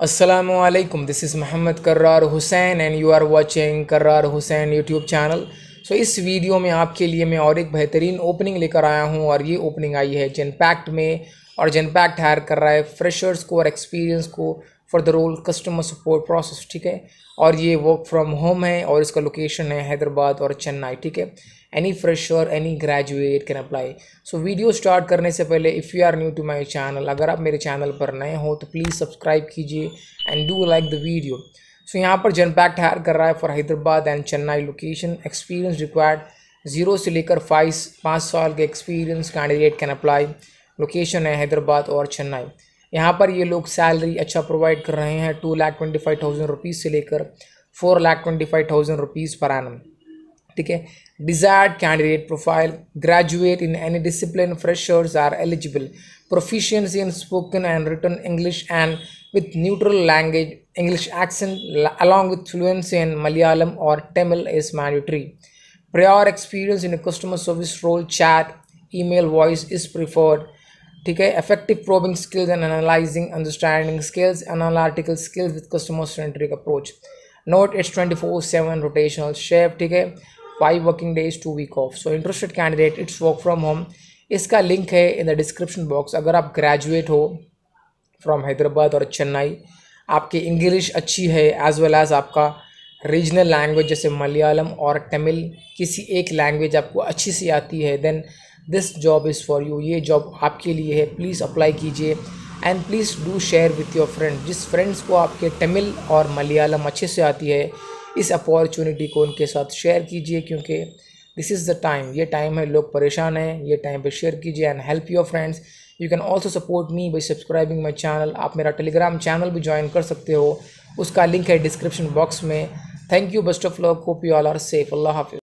असलकुम this is Mohammad Karrar Hussain and you are watching Karrar Hussain YouTube channel so इस video में आपके लिए मैं और एक बेहतरीन ओपनिंग लेकर आया हूँ और ये ओपनिंग आई है जेनपैक्ट में और जेनपैक्ट हायर कर रहा है फ्रेशर्स को और एक्सपीरियंस को। For the role customer support process ठीक है? और ये वर्क फ्रॉम होम है और इसका लोकेशन है हैदराबाद और चेन्नई, ठीक है? Any fresher any graduate can apply so video start करने से पहले if you are new to my channel अगर आप मेरे चैनल पर नए हो तो प्लीज़ सब्सक्राइब कीजिए and do like the video so यहाँ पर जनपैक्ट हायर कर रहा है for Hyderabad and Chennai location experience required zero से लेकर फाइव पाँच साल के experience candidate can apply location है हैदराबाद और चेन्नई. यहाँ पर ये लोग सैलरी अच्छा प्रोवाइड कर रहे हैं two lakh twenty five thousand rupees से लेकर four lakh twenty five thousand rupees per annum ठीक है? Desired candidate profile graduate in any discipline freshers are eligible proficiency in spoken and written English and with neutral language English accent along with fluency in Malayalam और Tamil is mandatory prior experience in customer service role chat email voice is preferred ठीक है? Effective probing skills and analyzing, understanding skills and analytical skills with customer centric approach. Note it's 24 7 rotational shift, ठीक है? Five working days two week off so interested candidate it's work from home इसका link है in the description box अगर आप graduate हो from Hyderabad और चेन्नई आपकी English अच्छी है एज वेल एज आपका रीजनल लैंग्वेज जैसे मलयालम और तमिल किसी एक लैंग्वेज आपको अच्छी सी आती है then this job is for you ये जॉब आपके लिए है प्लीज़ अप्लाई कीजिए and please do share with your friend जिस फ्रेंड्स को आपके तमिल और मलयालम अच्छे से आती है, इस अपॉर्चुनिटी को उनके साथ शेयर कीजिए क्योंकि दिस इज़ द टाइम ये टाइम है, लोग परेशान हैं, ये टाइम पे शेयर कीजिए and help your friends you can also support me by subscribing my channel आप मेरा टेलीग्राम चैनल भी ज्वाइन कर सकते हो। उसका लिंक है डिस्क्रिप्शन बॉक्स में. Thank you best of luck hope you all are safe अल्लाह हाफिज़